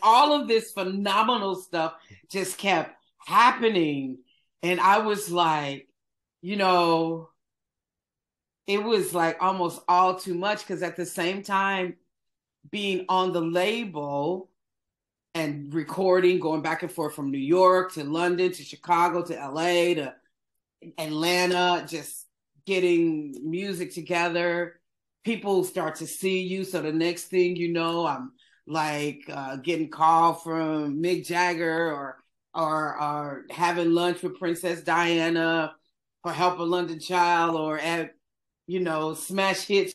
all of this phenomenal stuff just kept happening. And I was like, you know, it was like almost all too much because at the same time, being on the label and recording, going back and forth from New York to London to Chicago to LA to Atlanta, just getting music together. People start to see you. So the next thing you know, I'm like uh, getting called from Mick Jagger or or or having lunch with Princess Diana for Help a London Child or at you know smash hits